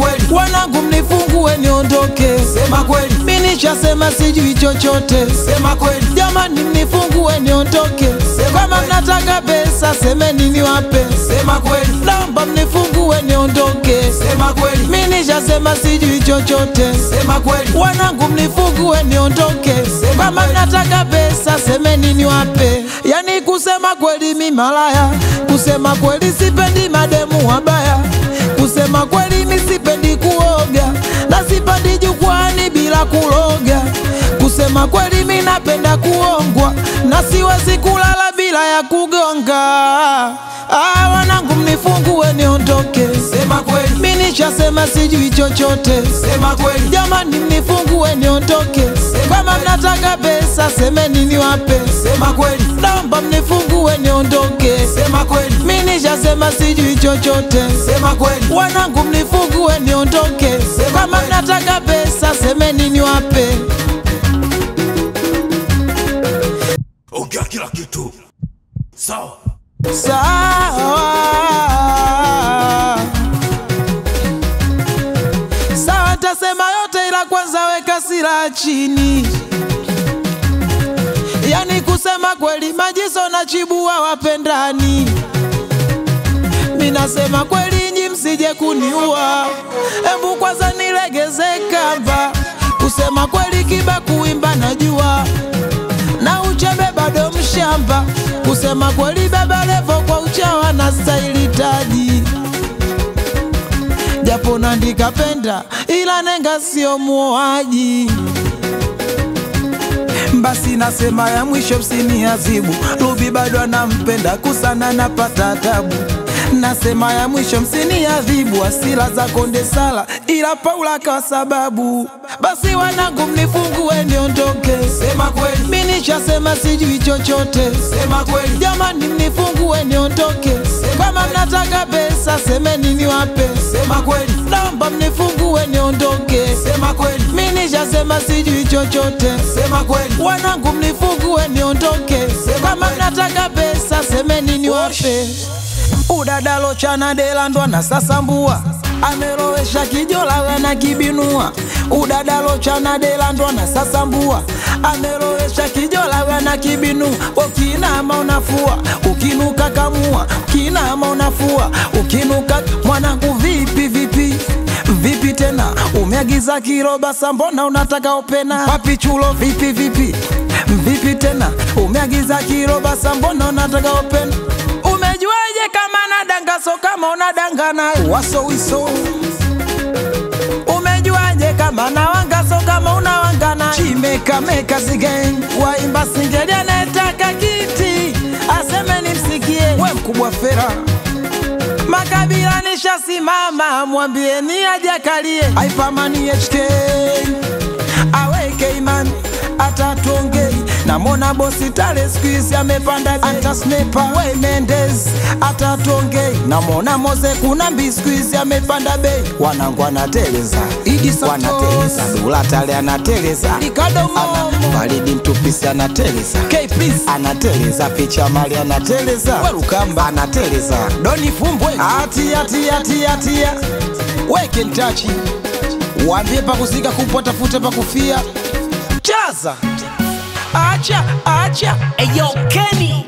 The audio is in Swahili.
kweli, wanangu mnifungue niondoke, sema kweli, mi nishasema sijui chochote, sema kweli, jamani mnifungue niondoke, kama mnataka pesa semeni niwape, sema kweli, naomba mnifungue niondoke, sema kweli, mi nishasema sijui chochote, sema kweli, wanangu mnifungue niondoke, kama mnataka pesa semeni niwape. Yani kusema kweli mi malaya, kusema kweli sipendi mademu wabaya, kusema kweli mi sipendi kuoga sipandi jukwani bila kuloga, kusema kweli mi napenda kuongwa na siwezi kulala bila ya kugonga. Ah, wanangu mnifungue niondoke, sema kweli, mi nishasema sijui chochote. Sema kweli, Jamani mnifungue niondoke, kama mnataka pesa semeni niwape, sema kweli, naomba mnifungue niondoke, sema kweli, mi nishasema sijui chochote, sema kweli, wanangu mnifungue niondoke, kama nataka mnataka pesa semeni niwape. ongea kila kitu sawa Sawa sawa, tasema yote, ila kwanza weka silaha chini. Yani kusema kweli, Majiso na Chibua wapendani. Minasema kweli, nyi msije kuniua, kamba. Kusema kweli, Kiba kuimba najua na uchebe bado mshamba. Kusema kweli, Baba Levo kwa uchawa na staili taji, japo nandika penda, ila nenga sio muoaji. Basi nasema ya mwisho msiniazibu, lubi bado anampenda kusana, napata tabu. Nasema ya mwisho msini adhibu asila za konde sala, ila Paula kwa sababu. Basi wanangu mnifungue niondoke, sema kweli, mimi nishasema sijui chochote. sema kweli, Jamani mnifungue niondoke, kama mnataka pesa semeni niwape, sema kweli, naomba mnifungue niondoke, sema kweli, mimi nishasema sijui chochote. sema kweli, Wanangu mnifungue niondoke, kama mnataka pesa niwape. Udadalo chana delandwa na sasambua. Amelowesha kijola wana kibinua. Udadalo chana delandwa na sasambua. Amelowesha kijola wana kibinua ukinama unafua ukinuka kamua. Ukinama unafua ukinuka. Mwanangu vipi vipi? Vipi tena? Umeagiza kiroba sambona unataka opena? Papi chulo vipi vipi? Vipi tena umeagiza basa, mbona unataka open? umejuaje kama nadanga so kama unadanga na waso wiso? umejuaje kama nawanga so kama unawanga na chimeka meka sigen waimba singeli anayetaka kiti aseme nimsikie. We mkubwa fera. Makabila nishasimama mwambieni ajakalie aipamani HK aweke imani atatuongei namona bosi tale skuizi amepanda bei. anta snepa we Mendes. Atatuongei namona moze kuna mbi skuizi amepanda bei. Wanangu anateleza. Wanateleza. Dula tale anateleza. Ana- baridi mtupisi anateleza. Anateleza. Picha mali anateleza. Welukamba. anateleza. Doni Fumbwe. Atia tia tia tia weke ntachi. Waambie pakusika kupwa tafute pakufia chaza Acha, acha, hey yo, Kenny.